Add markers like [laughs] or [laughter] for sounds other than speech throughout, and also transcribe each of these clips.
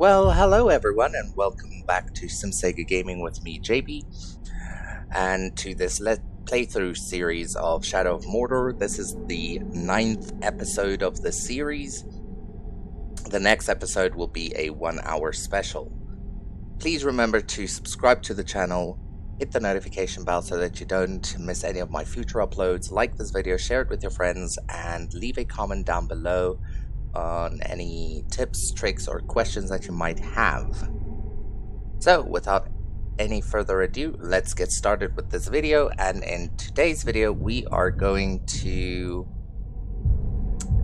Well, hello everyone, and welcome back to SimSaga Gaming with me, JB, and to this let playthrough series of Shadow of Mordor. This is the ninth episode of the series. The next episode will be a one-hour special. Please remember to subscribe to the channel, hit the notification bell so that you don't miss any of my future uploads, like this video, share it with your friends, and leave a comment down below on any tips, tricks, or questions that you might have. So, without any further ado, let's get started with this video. And in today's video, we are going to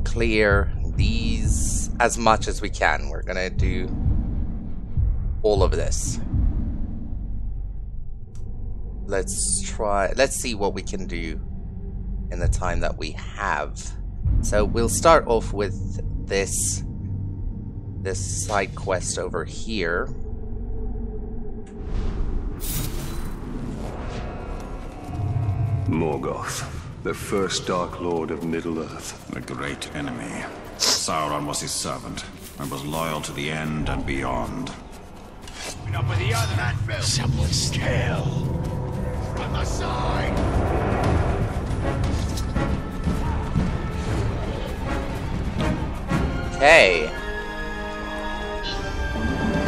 clear these as much as we can. We're going to do all of this. Let's try, let's see what we can do in the time that we have. So we'll start off with this this side quest over here. Morgoth, the first Dark Lord of Middle-earth. The great enemy. Sauron was his servant, and was loyal to the end and beyond. Up with the other. Someone's tail. From the side. Okay.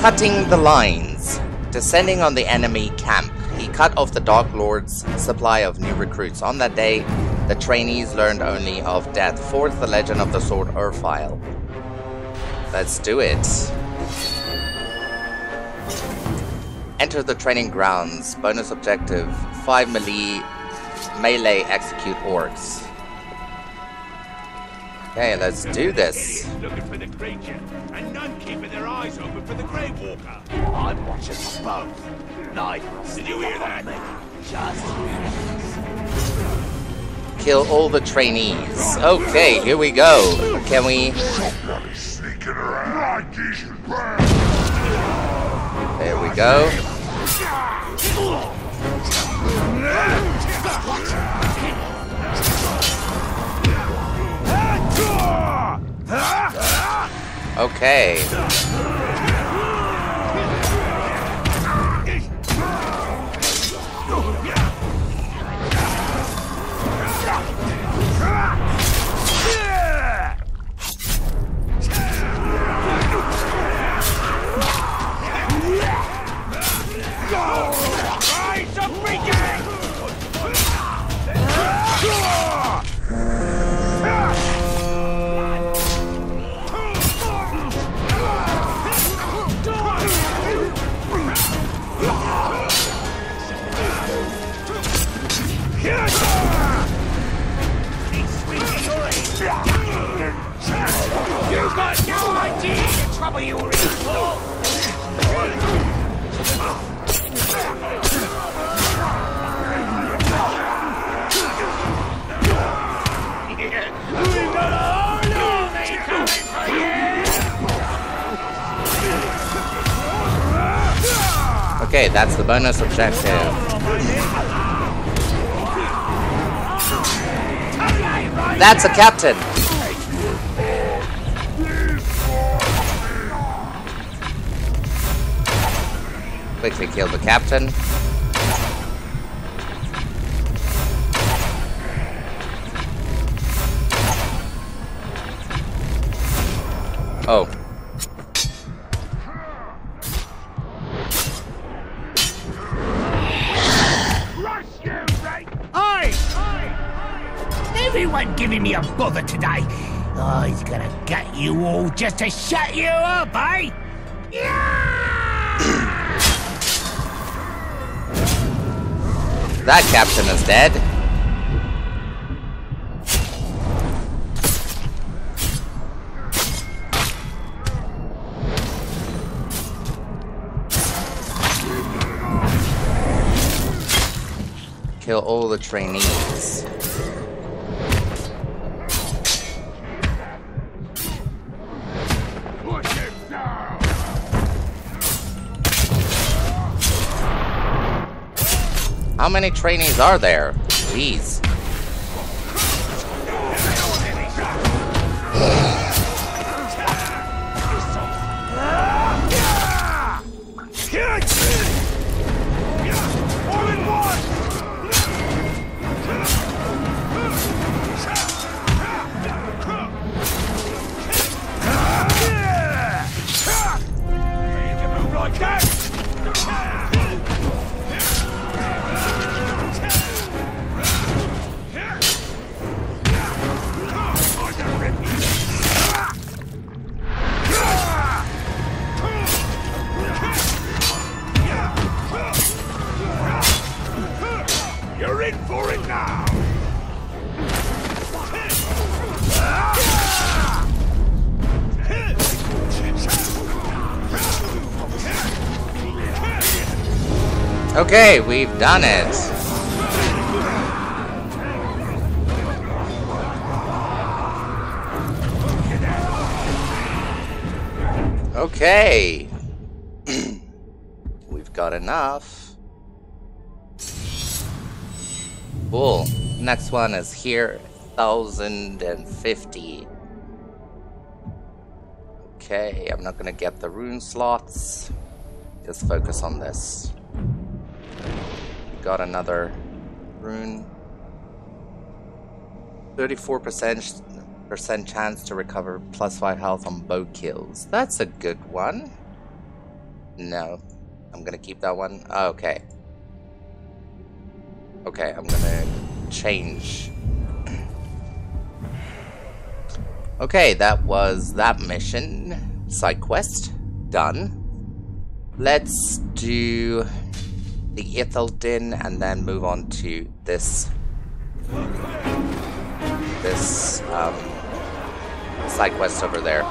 Cutting the lines. Descending on the enemy camp, he cut off the Dark Lord's supply of new recruits. On that day, the trainees learned only of death. Forth the legend of the sword Urfael. Let's do it. Enter the training grounds. Bonus objective: five melee melee execute orcs. Okay, let's do this. Looking for the creature, and none keeping their eyes open for the Grey Walker. I'm watching both. Night. Did you hear that? Just Kill all the trainees. Okay, here we go. Can we? sneaking around. There we go. Okay. Bonus objective. That's a captain. Quickly kill the captain. Oh. He's gonna gut you all just to shut you up, eh? That captain is dead. Kill all the trainees. How many trainees are there? Jeez. Okay, we've done it. Okay. [clears throat] we've got enough. Cool. Next one is here. 1050. Okay, I'm not gonna get the rune slots. Just focus on this. Got another rune. 34% chance to recover plus 5 health on bow kills. That's a good one. No. I'm gonna keep that one. Ah, okay. Okay, I'm gonna change. [clears throat] Okay, that was that mission. Side quest. Done. Let's do the Ithildin and then move on to this this um, side quest over there.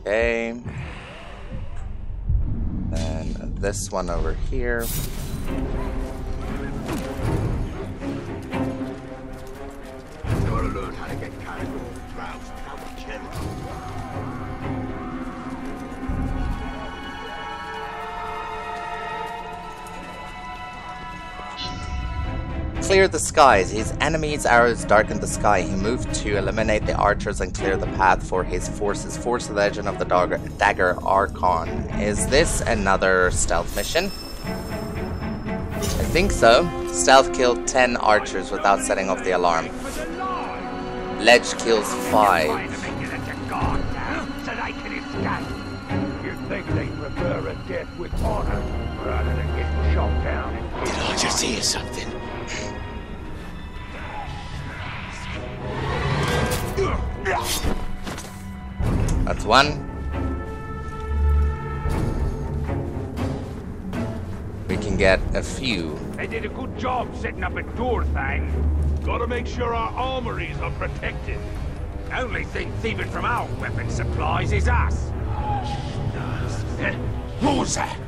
Okay. And this one over here. Clear the skies. His enemy's arrows darken the sky. He moved to eliminate the archers and clear the path for his forces. Force the legend of the dagger, dagger Acharn. Is this another stealth mission? I think so. Stealth killed 10 archers without setting off the alarm. Ledge kills 5. So they can escape. You think they'd prefer a death with honor rather than shot down Did I just hear something? That's one. We can get a few. They did a good job setting up a door thing. Gotta make sure our armories are protected. Only thing thieving from our weapon supplies is us. Was [laughs] that?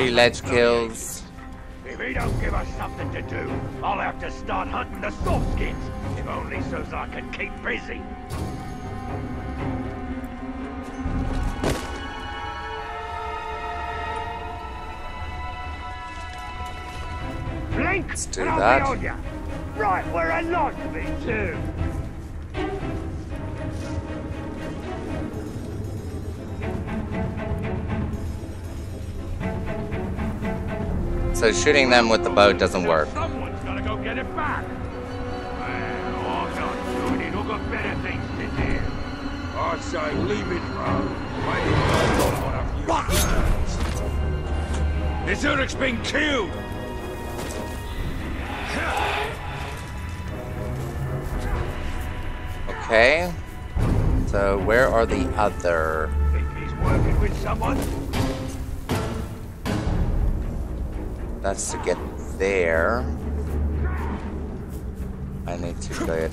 Three ledge kills. If he don't give us something to do, I'll have to start hunting the soft skins. If only so's I can keep busy. Blink, Let's do that. be on ya. Right where I like to be, too. So shooting them with the bow doesn't work. Someone's gotta go get it back. Well, not doing it. Got better things to do. I say leave it alone. Maybe I'll on a few This Uruk's been killed. Okay. So where are the other? Think he's working with someone? That's to get there. I need to get.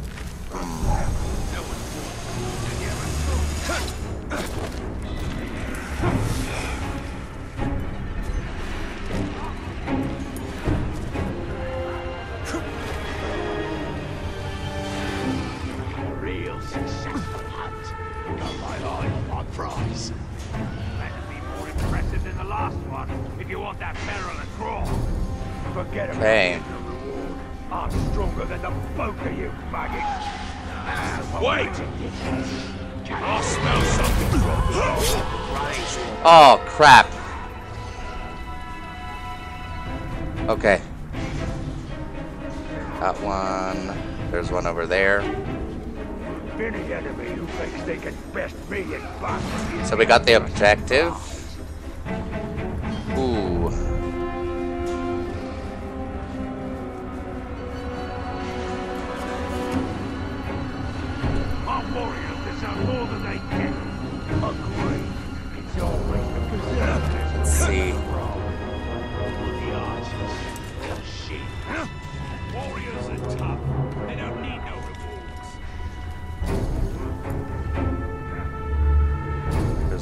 Real successful hunt. Got my eye on my prize. Better be more impressive than the last one if you want that crawl. Forget about it. I'm stronger than the both of you maggots. Ah, wait! I smell something. Oh crap. Okay. That one. There's one over there. any enemy who thinks they can best me in battle. So we got the objective.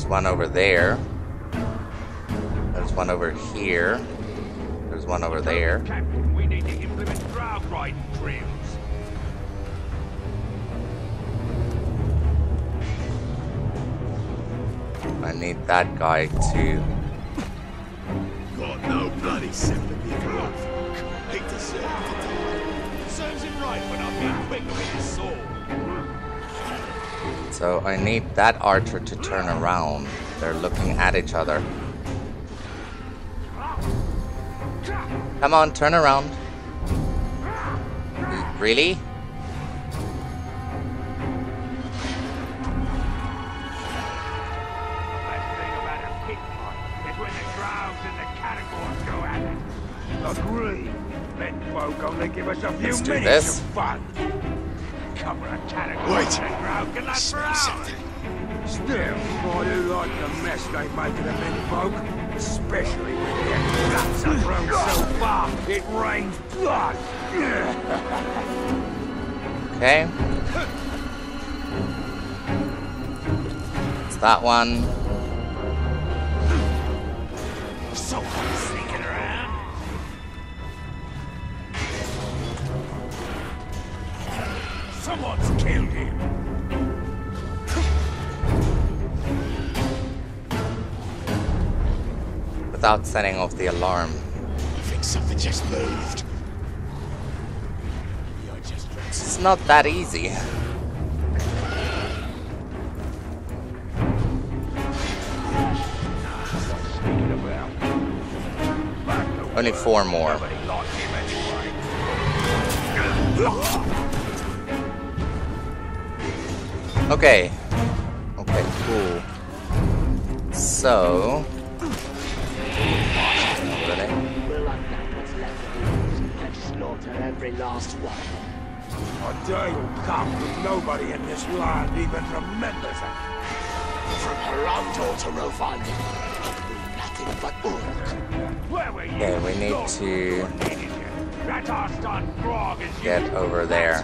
There's one over there. There's one over here. There's one over there. Captain, we need to implement crowd riding drills. I need that guy too. Bloody sympathy for old folk. Serves him right when I'm being quick with his sword. So I need that archer to turn around. They're looking at each other. Come on, turn around. Really? Only give us a few Let's do minutes this. of fun. Cover a category Wait. and the crowd can last for Smell something. Still, I do like the mess they make of the men folk. Especially when their guts are thrown so far, it rains blood. Okay. It's that one. Someone's Someone's killed him. Without setting off the alarm. I think something just moved. Just It's not that easy. Sneaking about. Back to Only four more. Okay. Okay, cool. So. Really? We'll unlock what's left of these and slaughter every last one. A day will come when nobody in this land even remembers it. from Herando to Rovan. Nothing but Uruk. Where were you? Okay, we need to we needed you. That's our son Grog is get over there.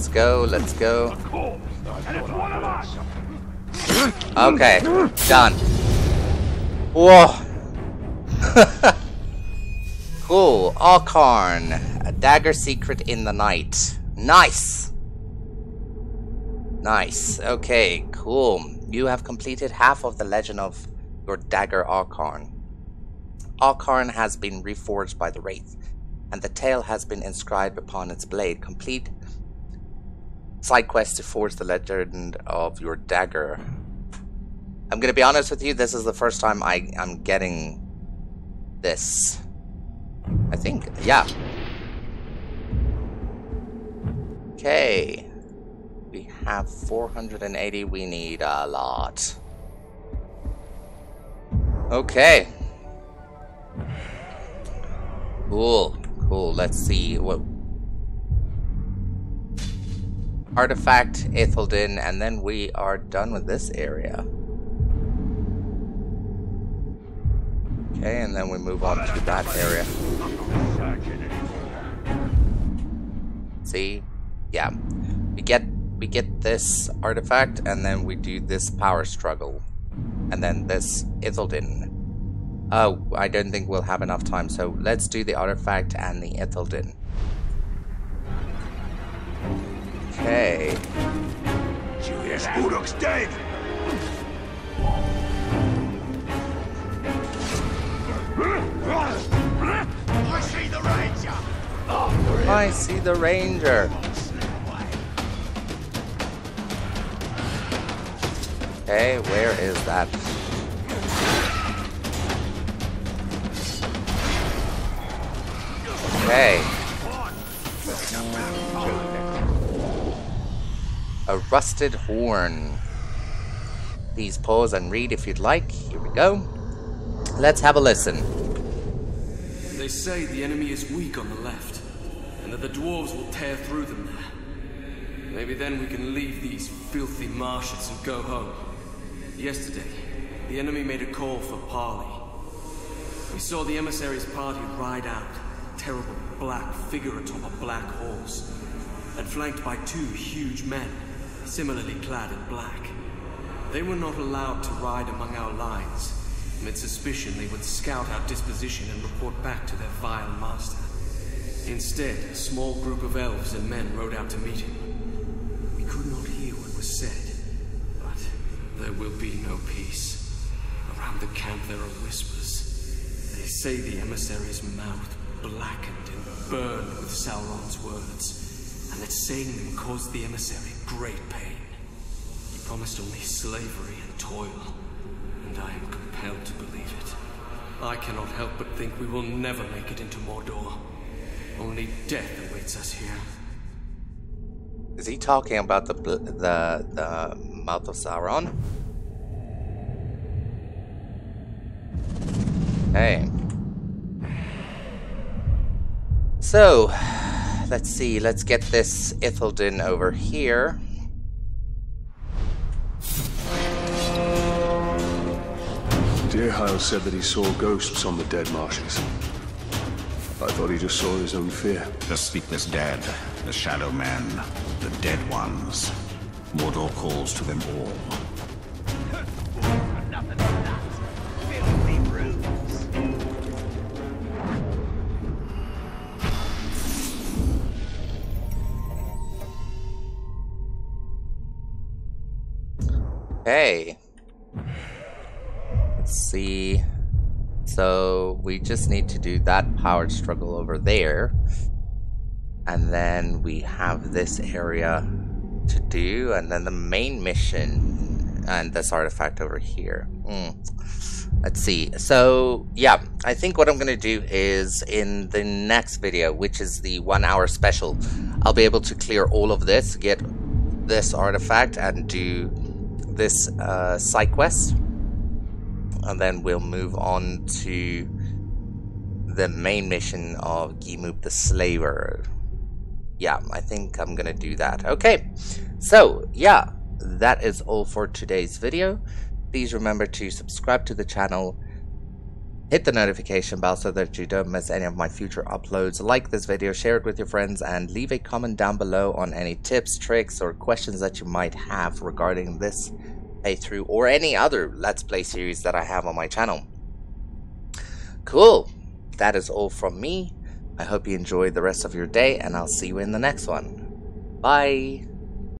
Let's go, let's go. Okay, done. Whoa. [laughs] cool. Acharn. A dagger secret in the night. Nice. Nice. Okay, cool. You have completed half of the legend of your dagger Acharn. Acharn has been reforged by the Wraith, and the tale has been inscribed upon its blade. Complete side quest to forge the legend of your dagger. I'm gonna be honest with you, this is the first time I, I'm getting this. I think, yeah. Okay. We have 480, we need a lot. Okay. Cool, cool, let's see what Artifact, Ithildin, and then we are done with this area. Okay, and then we move on to that area. See? Yeah. We get we get this artifact and then we do this power struggle. And then this Ithildin. Oh, I don't think we'll have enough time, so let's do the artifact and the Ithildin. Okay. Julius Budok's dead! I see the Ranger! I see the Ranger. Okay, where is that? Okay. A rusted horn. Please pause and read if you'd like. Here we go. Let's have a listen. They say the enemy is weak on the left, and that the dwarves will tear through them there. Maybe then we can leave these filthy marshes and go home. Yesterday, the enemy made a call for parley. We saw the emissary's party ride out, terrible black figure atop a black horse, and flanked by two huge men, similarly clad in black. They were not allowed to ride among our lines. Amid suspicion, they would scout our disposition and report back to their vile master. Instead, a small group of elves and men rode out to meet him. We could not hear what was said, but there will be no peace. Around the camp there are whispers. They say the emissary's mouth blackened and burned with Sauron's words, and that saying them caused the emissary great pain. He promised only slavery and toil, and I am compelled to believe it. I cannot help but think we will never make it into Mordor. Only death awaits us here. Is he talking about the the the mouth of Sauron? Hey. So, let's see. Let's get this Ithildin over here. Deerhile said that he saw ghosts on the dead marshes. I thought he just saw his own fear. The sleepless dead, the shadow men, the dead ones. Mordor calls to them all. Hey. Let's [sighs] see. So we just need to do that power struggle over there. And then we have this area to do, and then the main mission and this artifact over here. Hmm. Let's see. So, yeah, I think what I'm going to do is in the next video, which is the one hour special, I'll be able to clear all of this, get this artifact, and do this uh, side quest. And then we'll move on to the main mission of Gimup the Slaver. Yeah, I think I'm gonna do that. Okay, so yeah, that is all for today's video. Please remember to subscribe to the channel, hit the notification bell so that you don't miss any of my future uploads. Like this video, share it with your friends, and leave a comment down below on any tips, tricks, or questions that you might have regarding this playthrough or any other Let's Play series that I have on my channel. Cool. That is all from me. I hope you enjoy the rest of your day, and I'll see you in the next one. Bye.